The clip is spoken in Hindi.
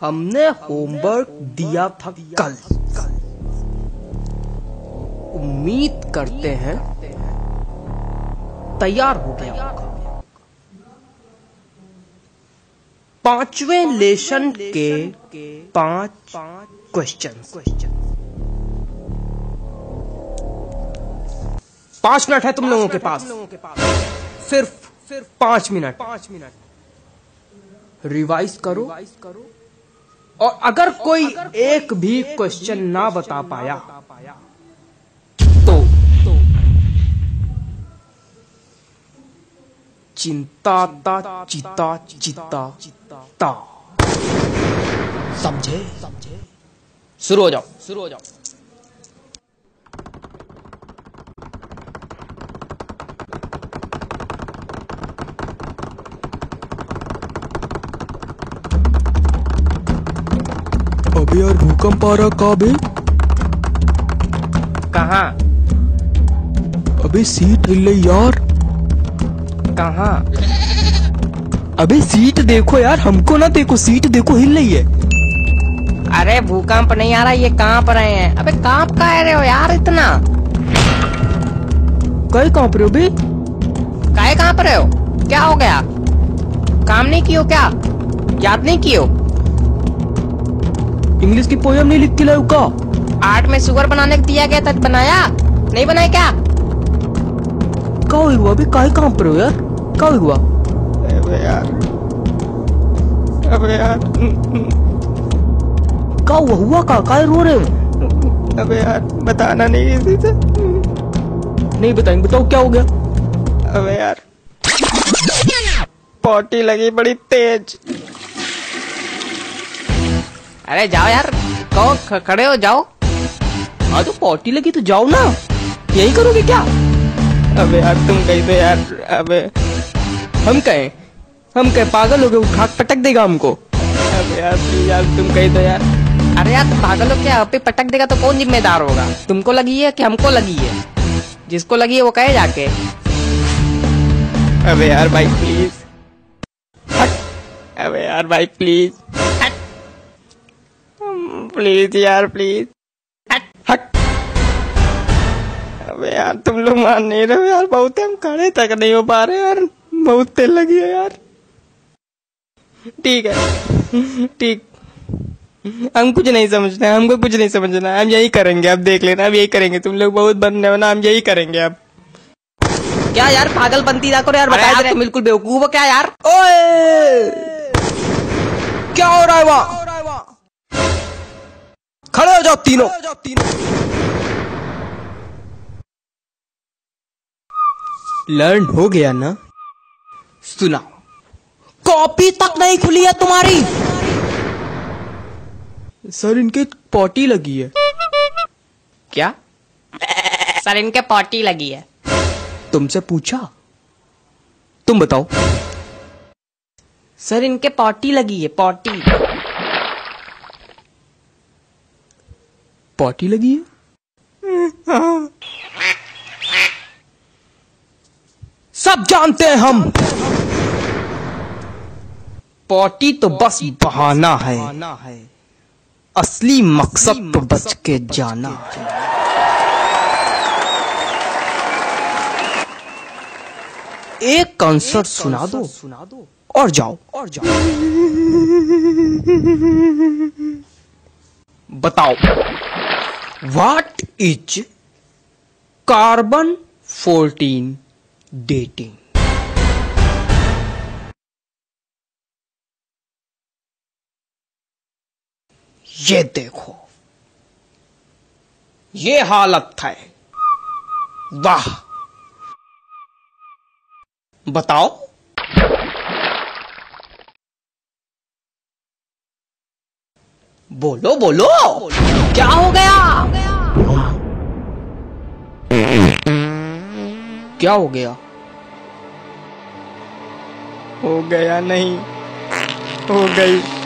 हमने होमवर्क दिया था कल। उम्मीद करते हैं तैयार हो गया पाँचवें लेशन के पाँच क्वेश्चन क्वेश्चन पाँच मिनट है तुम लोगों के पास। सिर्फ़ सिर्फ़ पाँच मिनट। पाँच मिनट। रिवाइज करो। रिवाइज करो। और अगर कोई एक भी क्वेश्चन ना बता पाया तो चिंता ता चिता चिता ता। समझे समझे? शुरू हो जाओ। शुरू हो जाओ। अबे यार भूकंप आ रहा कहाँ? बे कहा अबे सीट हिल रही यार। कहा? अबे सीट देखो यार हमको ना देखो सीट देखो हिल रही है। अरे भूकंप नहीं आ रहा ये काँप रहे हैं। अबे काँप का रहे हो यार इतना? कई कहाँ पर हो बे काहे काँप रहे हो? क्या हो गया? काम नहीं कियो क्या? याद नहीं कियो इंग्लिश की पोयम नहीं लिखती के लाओ का। आर्ट में सुगर बनाने को दिया गया था बनाया? नहीं बनाया क्या? का हुआ? अबे काहे कहाँ पर हो यार? का हुआ? अबे यार। अबे यार। का हुआ? हुआ का काय रो रहे हो? अबे यार बताना नहीं किसी से। नहीं बताएँगे बताओ क्या हो गया? अबे यार। पॉटी लगी बड़ी तेज। अरे जाओ यार कहो खड़े हो जाओ। हाँ तो पॉटी लगी तो जाओ ना। यही करोगे क्या? अबे यार तुम कहीं तो यार अबे। हम कहे हम कहे पागल हो गए खाक पटक देगा हमको। अबे यार प्लीज़ यार तुम कहीं तो यार। अरे यार पागल हो क्या? पे पटक देगा तो कौन जिम्मेदार होगा? तुमको लगी है कि हमको लगी है? जिसको लगी है वो कहे जाके। अबे यार भाई प्लीज़ अबे यार भाई प्लीज़ प्लीज़ यार प्लीज़। हट। अबे यार तुम लोग मान नहीं रहे हो यार बहुत हम खड़े तक नहीं हो पा रहे यार बहुत तेल लगी है यार। ठीक है ठीक। हम कुछ नहीं समझना हमको कुछ नहीं समझना हम यही करेंगे अब देख लेना अब यही करेंगे तुम लोग बहुत बनने वाला हम यही करेंगे अब। क्या यार पागल बनती ना करो यार बताया तो बिल्कुल बेवकूफ़ हो क्या यार? ओए! क्या हो रहा है वहाँ? खड़े हो जाओ तीनों। लर्न हो गया ना? सुनाओ। कॉपी तक नहीं खुली है तुम्हारी। सर इनके पॉटी लगी है। क्या? सर इनके पॉटी लगी है। तुमसे पूछा? तुम बताओ। सर इनके पॉटी लगी है पॉटी पॉटी लगी है? सब जानते हैं हम। पॉटी तो बस बहाना है। असली मकसद तो बच के जाना। है एक कंसर्ट सुना दो सुना दो। और जाओ। और जाओ। बताओ। व्हाट इज़ कार्बन 14 डेटिंग ये देखो। ये हालत है वाह। बताओ। बोलो बोलो। क्या हो गया? क्या हो गया? हो गया नहीं हो गई।